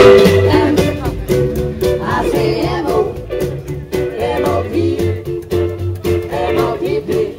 I say M-O, M-O-P, M-O-P-P.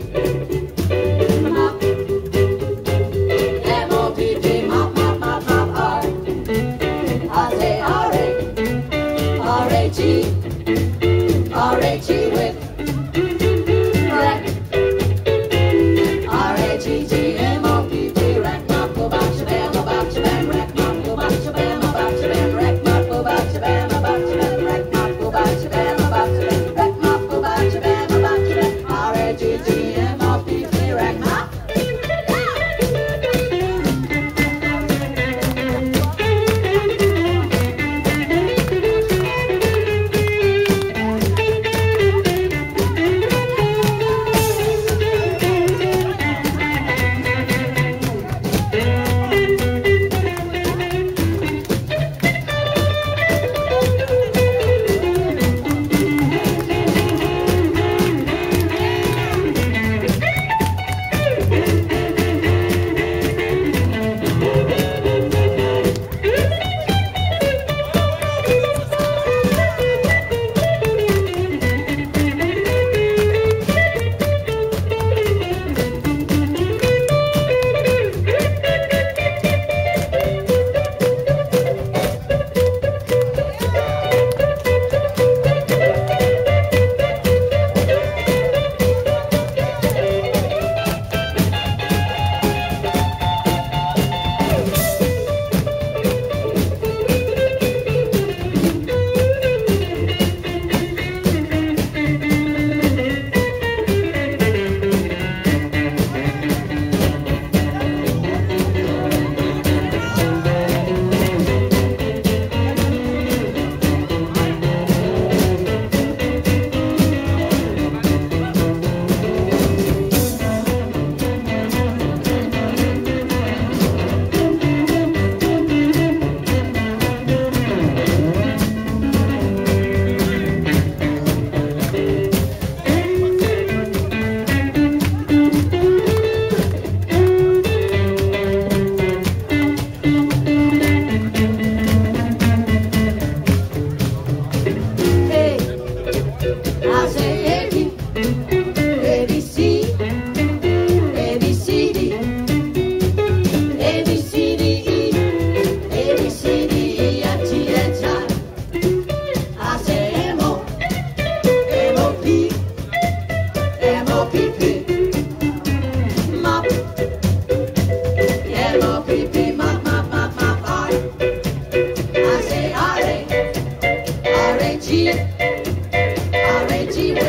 she